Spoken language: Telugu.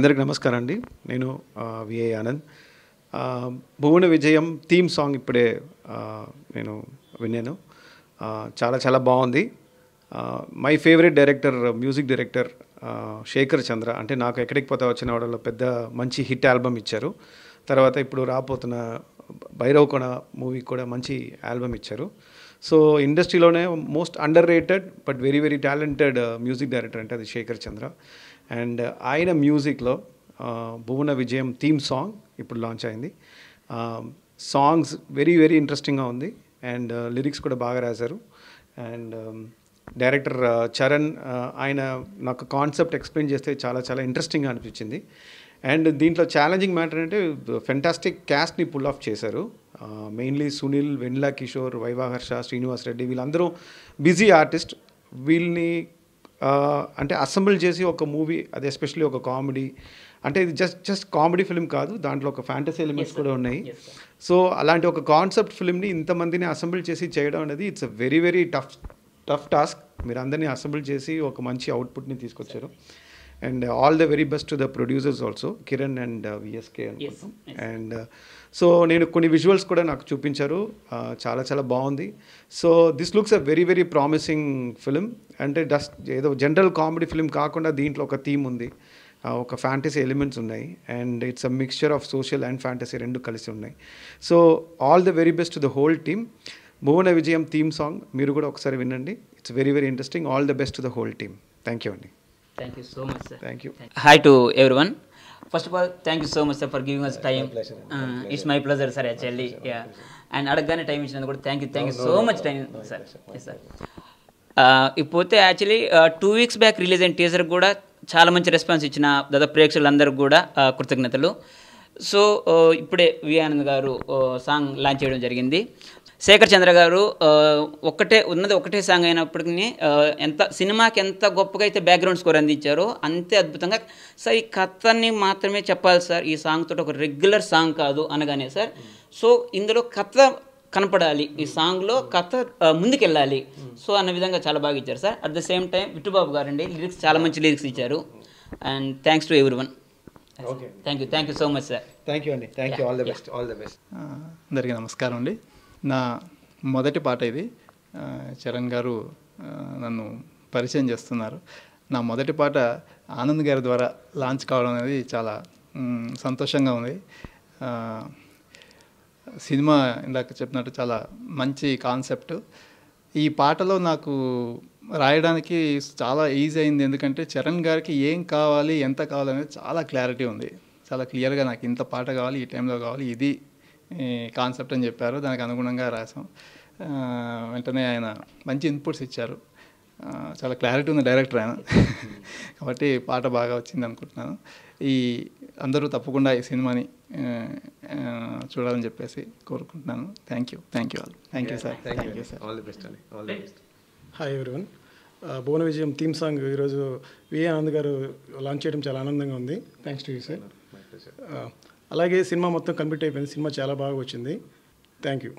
అందరికి నమస్కారం అండి నేను విఏ ఆనంద్. భువన విజయం థీమ్ సాంగ్ ఇప్పుడే నేను విన్నాను. చాలా చాలా బాగుంది. My favourite director music director Shekhar Chandra. అంటే నాకు ఎక్కడికి పోతా వచ్చిన వాళ్ళలో పెద్ద మంచి హిట్ ఆల్బమ్ ఇచ్చారు. తర్వాత ఇప్పుడు రాబోతున్న భైరవకొన మూవీ కూడా మంచి ఆల్బమ్ ఇచ్చారు. So ఇండస్ట్రీలోనే most underrated but very very talented music director అంటే అది శేఖర్ చంద్ర. అండ్ ఆయన మ్యూజిక్లో భువన విజయం థీమ్ సాంగ్ ఇప్పుడు లాంచ్ అయింది. సాంగ్స్ వెరీ వెరీ ఇంట్రెస్టింగ్గా ఉంది అండ్ లిరిక్స్ కూడా బాగా రాశారు. అండ్ డైరెక్టర్ చరణ్ ఆయన నాకు కాన్సెప్ట్ ఎక్స్ప్లెయిన్ చేస్తే చాలా చాలా ఇంట్రెస్టింగ్గా అనిపించింది. అండ్ దీంట్లో ఛాలెంజింగ్ మ్యాటర్ అంటే ఫెంటాస్టిక్ క్యాస్ట్ని పుల్ ఆఫ్ చేశారు. మెయిన్లీ సునీల్ వెన్లా కిషోర్ వైవాహర్ష శ్రీనివాస్ రెడ్డి వీళ్ళందరూ బిజీ ఆర్టిస్ట్. వీళ్ళని అంటే అసెంబుల్ చేసి ఒక మూవీ అది ఎస్పెషల్లీ ఒక కామెడీ అంటే ఇది జస్ట్ జస్ట్ కామెడీ ఫిల్మ్ కాదు దాంట్లో ఒక ఫ్యాంటసీ ఎలిమెంట్స్ కూడా ఉన్నాయి. సో అలాంటి ఒక కాన్సెప్ట్ ఫిల్మ్ని ఇంతమందిని అసెంబుల్ చేసి చేయడం అనేది it's a very very tough tough task మీరు అందరినీ అసెంబుల్ చేసి ఒక మంచి అవుట్పుట్ని తీసుకొచ్చారు. And all the very best the producers also Kiran and VSK అనుకుంటాం అండ్ సో నేను కొన్ని విజువల్స్ కూడా నాకు చూపించారు. చాలా చాలా బాగుంది. So this looks a very very promising film అంటే డస్ట్ ఏదో జనరల్ కామెడీ ఫిలిం కాకుండా దీంట్లో ఒక థీమ్ ఉంది. ఒక ఫ్యాంటసీ ఎలిమెంట్స్ ఉన్నాయి. And it's a mixture of social and fantasy రెండు కలిసి ఉన్నాయి. So all the very best the whole team Bhuvana Vijayam theme song మీరు కూడా ఒకసారి వినండి. It's very very interesting all the best the whole team thank you అండి thank you so much sir thank you hi to everyone first of all thank you so much sir for giving us time it's my pleasure sir actually yeah and అడగగానే టైం ఇచ్చినందుకు కూడా thank you thank you so much time sir yes sir ఇకపోతే actually two weeks back release అయిన టీజర్ కూడా చాలా మంచి రెస్పాన్స్ ఇచ్చిన దాదాపు ప్రేక్షకులందరికీ కూడా ఆ, కృతజ్ఞతలు. సో ఇప్పుడే వి ఆనంద్ గారు సాంగ్ లాంచ్ చేయడం జరిగింది. శేఖర్ చంద్ర గారు ఒకటే ఒక్కటే ఉన్నది ఒకటే సాంగ్ అయినప్పటికీ ఎంత సినిమాకి ఎంత గొప్పగా అయితే బ్యాక్గ్రౌండ్ స్కోర్ అందించారో అంతే అద్భుతంగా సార్ ఈ కథని మాత్రమే చెప్పాలి సార్. ఈ సాంగ్ తోటి ఒక రెగ్యులర్ సాంగ్ కాదు అనగానే సార్. సో ఇందులో కథ కనపడాలి. ఈ సాంగ్లో కథ ముందుకెళ్ళాలి. సో అన్న విధంగా చాలా బాగా ఇచ్చారు sir. At the same time Vittubabu గారండి లిరిక్స్ చాలా మంచి లిరిక్స్ ఇచ్చారు. And thanks to everyone okay thank you thank you so much sir thank you అండి thank you all the best all the best అందరికీ నమస్కారం అండి. నా మొదటి పాట ఇది. చరణ్ గారు నన్ను పరిచయం చేస్తున్నారు. నా మొదటి పాట ఆనంద్ గారి ద్వారా లాంచ్ కావడం అనేది చాలా సంతోషంగా ఉంది. సినిమా ఇందాక చెప్పినట్టు చాలా మంచి కాన్సెప్ట్. ఈ పాటలో నాకు రాయడానికి చాలా ఈజీ అయింది. ఎందుకంటే చరణ్ గారికి ఏం కావాలి ఎంత కావాలి అనేది చాలా క్లారిటీ ఉంది. చాలా క్లియర్గా నాకు ఇంత పాట కావాలి ఈ టైంలో కావాలి ఇది కాన్సెప్ట్ అని చెప్పారు. దానికి అనుగుణంగా రాసాం వెంటనే ఆయన మంచి ఇన్పుట్స్ ఇచ్చారు. చాలా క్లారిటీ ఉంది డైరెక్టర్ ఆయన. కాబట్టి పాట బాగా వచ్చింది అనుకుంటున్నాను. ఈ అందరూ తప్పకుండా ఈ సినిమాని చూడాలని చెప్పేసి కోరుకుంటున్నాను. Thank you thank you all thank you sir thank you sir all the best అండి all the best hi everyone Bhuvana Vijayam theme song ఈరోజు V A Anand garu launch చేయడం చాలా ఆనందంగా ఉంది. థ్యాంక్స్ టు యూ సార్ అలాగే సినిమా మొత్తం కంప్లీట్ అయిపోయింది. సినిమా చాలా బాగా వచ్చింది. Thank you